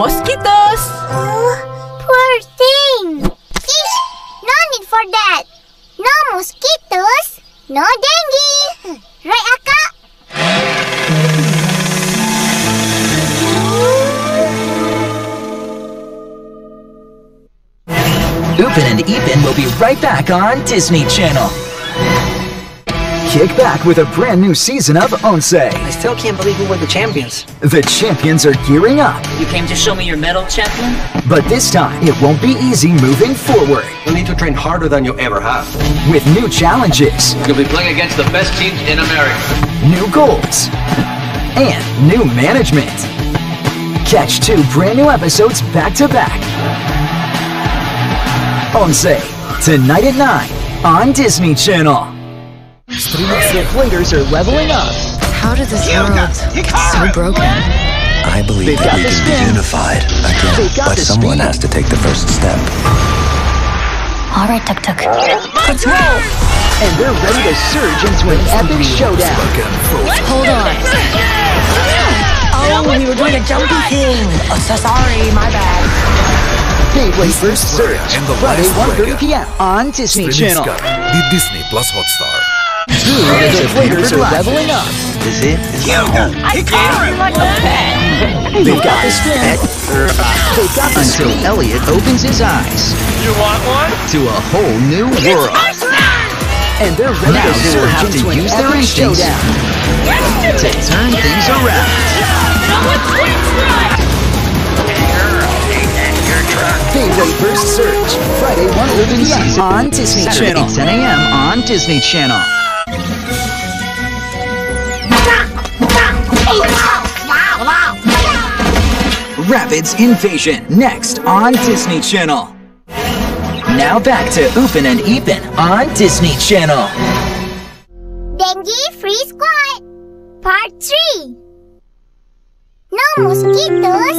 mosquitoes. Oh, poor thing. Ish, no need for that. No mosquitoes, no dengue. Right, Aka? Upin and Ipin will be right back on Disney Channel. Kick back with a brand new season of Onse. I still can't believe we were the champions. The champions are gearing up, You came to show me your medal, champion? but this time it won't be easy moving forward. You'll need to train harder than you ever have. With new challenges, You'll be playing against the best teams in America. new goals, and new management. Catch two brand new episodes back to back. Onse, tonight at 9 on Disney Channel. The players are leveling up. How did this world get so broken? I believe They've that we the can be unified again, but someone speed. has to take the first step. All right, Tuk Tuk. Let's roll! And they're ready to surge into an epic showdown. Hold on. Oh, we were doing a jumpy thing. Oh, so sorry, my bad. Beyblade Burst Surge, Friday 1.30 p.m. on Disney Channel. di Disney Plus Hotstar. The players are leveling up. Is it? They've got the spin. They've got the Until. Elliot opens his eyes. You want one? To a whole new world. And they're ready Now to will surge have to into an use their epic instincts. showdown. To turn things around. Beyblade Burst Surge, Friday 1.30 p.m. on Disney Saturday Channel. at 10 a.m. on Disney Channel. Rabbids Invasion, next on Disney Channel. Now back to Upin and Ipin on Disney Channel. Dengue Free Squad. Part 3. No mosquitoes,